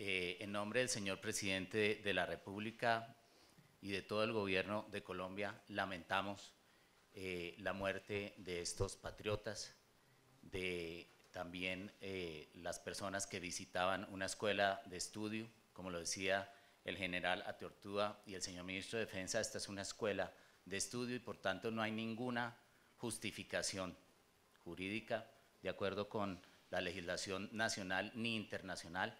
eh, en nombre del señor presidente de, la República y de todo el gobierno de Colombia, lamentamos eh, la muerte de estos patriotas, de también eh, las personas que visitaban una escuela de estudio, como lo decía el general Ateortúa y el señor ministro de Defensa, esta es una escuela de estudio y por tanto no hay ninguna justificación jurídica de acuerdo con la legislación nacional ni internacional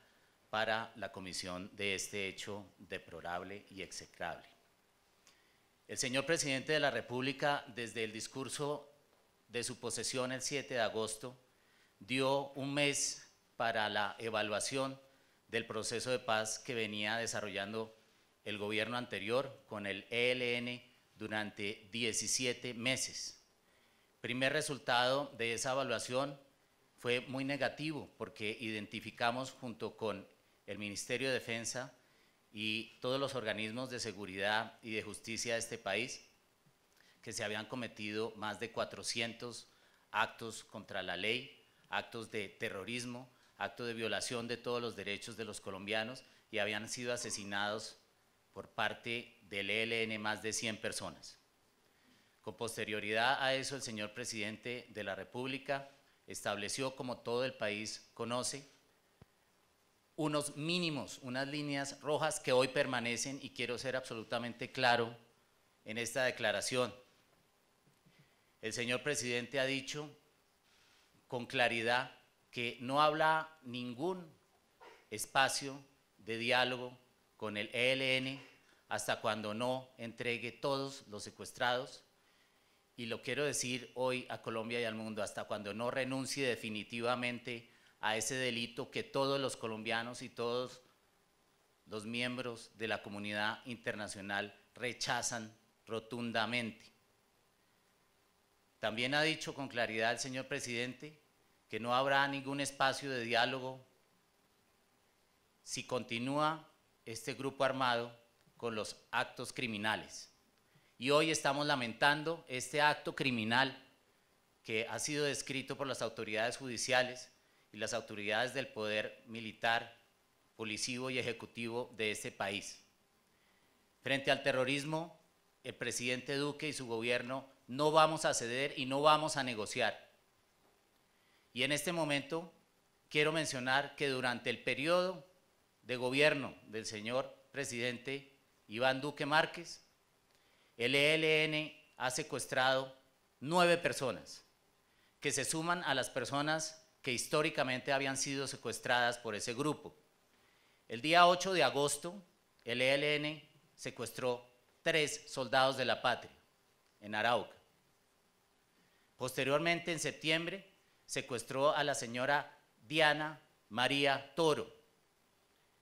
para la comisión de este hecho deplorable y execrable. El señor presidente de la República, desde el discurso de su posesión el 7 de agosto, dio un mes para la evaluación del proceso de paz que venía desarrollando el gobierno anterior con el ELN durante 17 meses. Primer resultado de esa evaluación fue muy negativo porque identificamos junto con el Ministerio de Defensa y todos los organismos de seguridad y de justicia de este país que se habían cometido más de 400 actos contra la ley, actos de terrorismo, actos de violación de todos los derechos de los colombianos y habían sido asesinados por parte del ELN más de 100 personas. Con posterioridad a eso, el señor presidente de la República estableció, como todo el país conoce, unos mínimos, unas líneas rojas que hoy permanecen y quiero ser absolutamente claro en esta declaración. El señor presidente ha dicho con claridad que no habla ningún espacio de diálogo con el ELN hasta cuando no entregue todos los secuestrados. Y lo quiero decir hoy a Colombia y al mundo, hasta cuando no renuncie definitivamente a ese delito que todos los colombianos y todos los miembros de la comunidad internacional rechazan rotundamente. También ha dicho con claridad el señor presidente que no habrá ningún espacio de diálogo si continúa este grupo armado con los actos criminales. Y hoy estamos lamentando este acto criminal que ha sido descrito por las autoridades judiciales y las autoridades del poder militar, policivo y ejecutivo de este país. Frente al terrorismo, el presidente Duque y su gobierno no vamos a ceder y no vamos a negociar. Y en este momento quiero mencionar que durante el periodo de gobierno del señor presidente Iván Duque Márquez, el ELN ha secuestrado nueve personas que se suman a las personas que históricamente habían sido secuestradas por ese grupo. El día 8 de agosto, el ELN secuestró tres soldados de la patria en Arauca. Posteriormente, en septiembre, secuestró a la señora Diana María Toro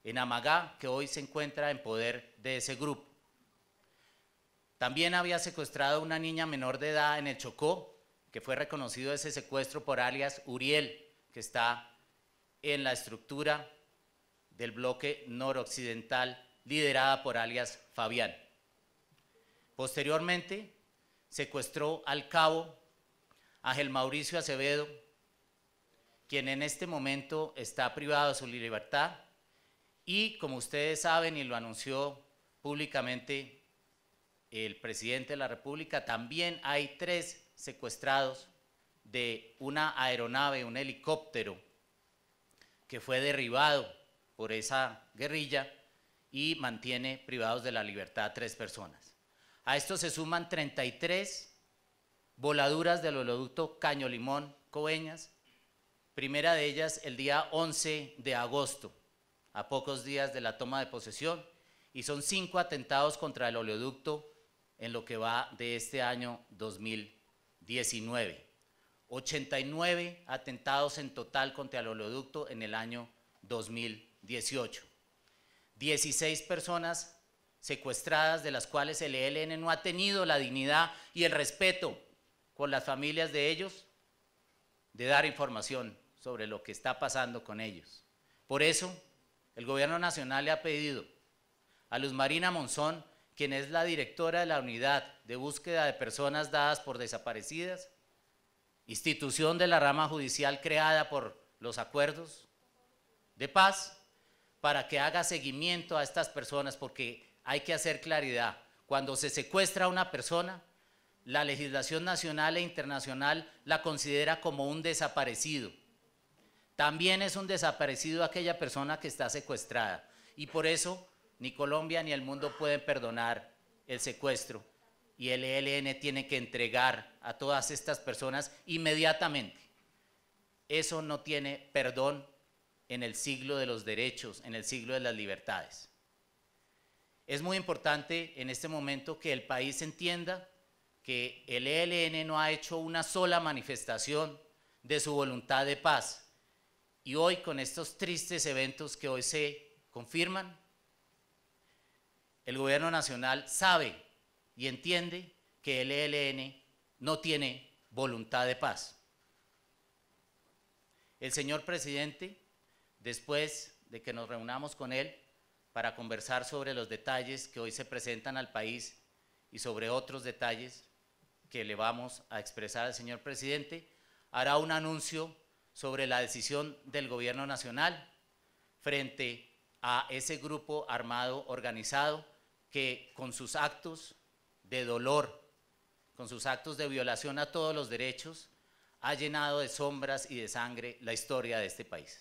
en Amagá, que hoy se encuentra en poder de ese grupo. También había secuestrado a una niña menor de edad en el Chocó, que fue reconocido ese secuestro por alias Uriel, que está en la estructura del bloque noroccidental liderada por alias Fabián. Posteriormente, secuestró al cabo Ángel Mauricio Acevedo, quien en este momento está privado de su libertad y como ustedes saben y lo anunció públicamente el presidente de la República, también hay tres secuestrados de una aeronave, un helicóptero, que fue derribado por esa guerrilla y mantiene privados de la libertad a tres personas. A esto se suman 33 voladuras del oleoducto Caño Limón Coveñas, primera de ellas el día 11 de agosto, a pocos días de la toma de posesión, y son cinco atentados contra el oleoducto en lo que va de este año 2019. 89 atentados en total contra el oleoducto en el año 2018. 16 personas secuestradas, de las cuales el ELN no ha tenido la dignidad y el respeto con las familias de ellos de dar información sobre lo que está pasando con ellos. Por eso, el gobierno nacional le ha pedido a Luz Marina Monzón, quien es la directora de la unidad de búsqueda de personas dadas por desaparecidas, institución de la rama judicial creada por los acuerdos de paz, para que haga seguimiento a estas personas, porque hay que hacer claridad. Cuando se secuestra a una persona, la legislación nacional e internacional la considera como un desaparecido. También es un desaparecido aquella persona que está secuestrada. Y por eso ni Colombia ni el mundo pueden perdonar el secuestro. Y el ELN tiene que entregar a todas estas personas inmediatamente. Eso no tiene perdón en el siglo de los derechos, en el siglo de las libertades. Es muy importante en este momento que el país entienda que el ELN no ha hecho una sola manifestación de su voluntad de paz. Y hoy con estos tristes eventos que hoy se confirman, el gobierno nacional sabe y entiende que el ELN no tiene voluntad de paz. El señor presidente, después de que nos reunamos con él para conversar sobre los detalles que hoy se presentan al país y sobre otros detalles, que le vamos a expresar al señor presidente, hará un anuncio sobre la decisión del gobierno nacional frente a ese grupo armado organizado que con sus actos de dolor, con sus actos de violación a todos los derechos, ha llenado de sombras y de sangre la historia de este país.